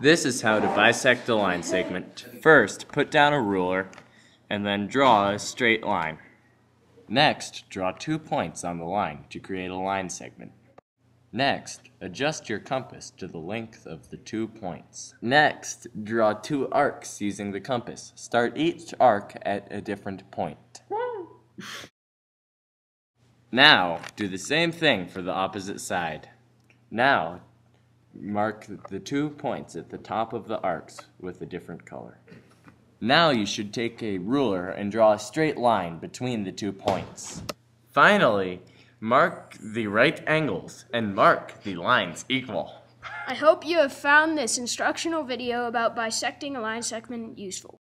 This is how to bisect a line segment. First, put down a ruler and then draw a straight line. Next, draw two points on the line to create a line segment. Next, adjust your compass to the length of the two points. Next, draw two arcs using the compass. Start each arc at a different point. Now, do the same thing for the opposite side. Now, mark the two points at the top of the arcs with a different color. Now you should take a ruler and draw a straight line between the two points. Finally, mark the right angles and mark the lines equal. I hope you have found this instructional video about bisecting a line segment useful.